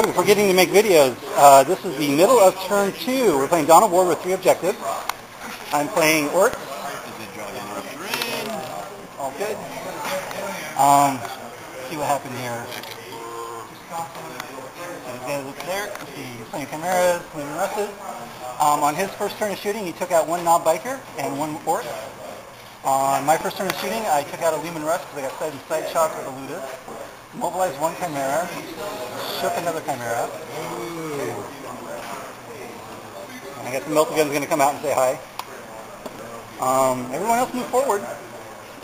Alright, before getting to make videos, uh, this is the middle of turn two. We're playing Dawn of War with three objectives. I'm playing Ork. All good. Um, see what happened here. There, playing moving Russes. Um, on his first turn of shooting, he took out one Nob Biker and one Ork. On my first turn of shooting, I took out a Leman Russ because I got side and side shots with a Lootas. Mobilized one Chimera, shook another Chimera. And I guess the Meltagun's going to come out and say hi. Um, everyone else move forward.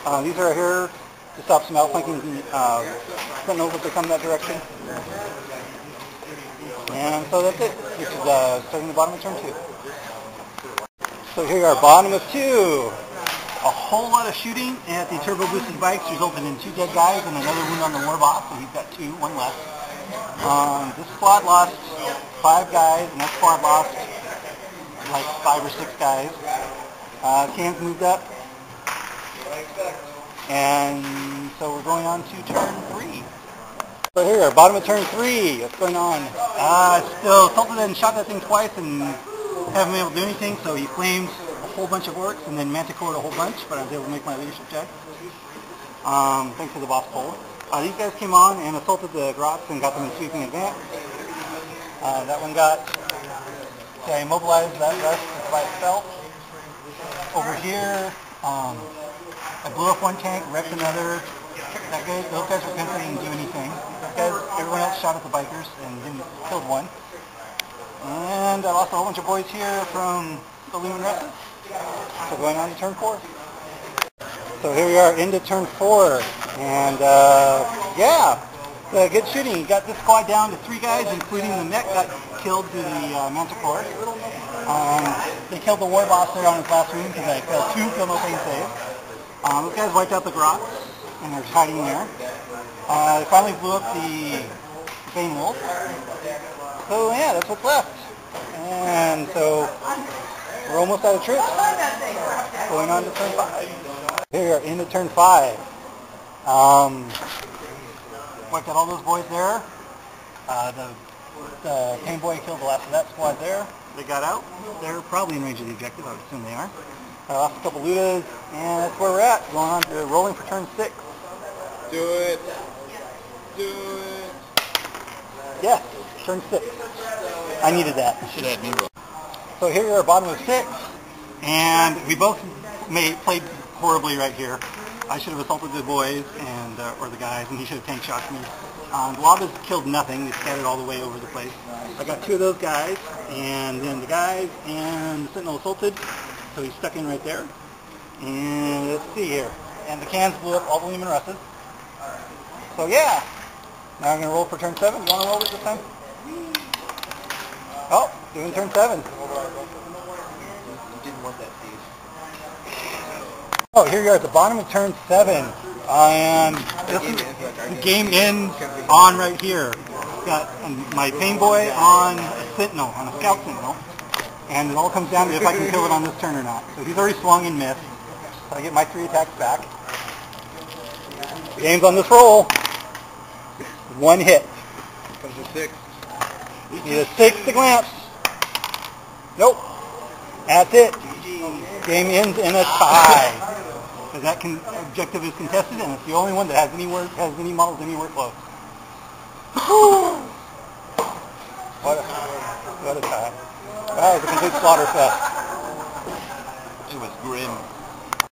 Uh, these are here to stop some outflanking uh, sentinels if they come that direction. And so that's it, which is uh, starting the bottom of turn two. So here we are, bottom of two. A whole lot of shooting at the turbo boosted bikes resulting in two dead guys and another wound on the war boss, so he's got two, one left. Um, this squad lost five guys, and that squad lost like five or six guys. Uh, cans moved up. And so we're going on to turn three. So here bottom of turn three. What's going on? Uh, still, Sultan shot that thing twice and haven't been able to do anything, so he a whole bunch of Orks and then manticored a whole bunch, but I was able to make my leadership check. Um, thanks to the boss pole. Uh, these guys came on and assaulted the grots and got them in sweeping advance. Uh, that one got, I immobilized that rest by itself. Over here, um, I blew up one tank, wrecked another. That guy, those guys were pimping and didn't do anything. Guys, everyone else shot at the bikers and didn't killed one. And I lost a whole bunch of boys here from the Lumen. So going on to turn four. So here we are into turn four. And uh, yeah, uh, good shooting. You got this squad down to three guys, including the mech got killed the uh, Manticore. Um, they killed the war boss there on his last room because I killed two feel no pain saves. Um, those guys wiped out the grots, and they're hiding there. Uh, they finally blew up the Bane Wolf. So yeah, that's what's left. And so we're almost out of troops. Going on to turn five. Here we are into turn five. Um, wiped out all those boys there. Uh, the, the Pain Boy killed the last of that squad there. They got out. They're probably in range of the objective. I would assume they are. I lost a couple Lootas, and that's where we're at. Going on to rolling for turn six. Do it. Do it. Yeah, turn six. I needed that. Should have me roll. So here we are, bottom of six, and we both made, played horribly right here. I should have assaulted the boys and uh, or the guys, and he should have tank shot me. Um, Lobbas killed nothing. They scattered all the way over the place. I got two of those guys, and then the guys and the Sentinel assaulted, so he's stuck in right there. And let's see here. And the cans blew up all the Leman Russes. So yeah, now I'm going to roll for turn seven. You want to roll it this time? Oh, doing turn seven. Want that piece. Oh, here you are at the bottom of turn seven. And this is game ends on right here. Got my Pain Boy on a Sentinel, on a Scout Sentinel. And it all comes down to if I can kill it on this turn or not. So he's already swung and missed. So I get my three attacks back. The game's on this roll. One hit. Comes to six. Need a six to glance. Nope. That's it. Game ends in a tie. Because that can, objective is contested, and it's the only one that has any work, has any models anywhere close. what a, what a tie. That was a complete slaughter fest. It was grim.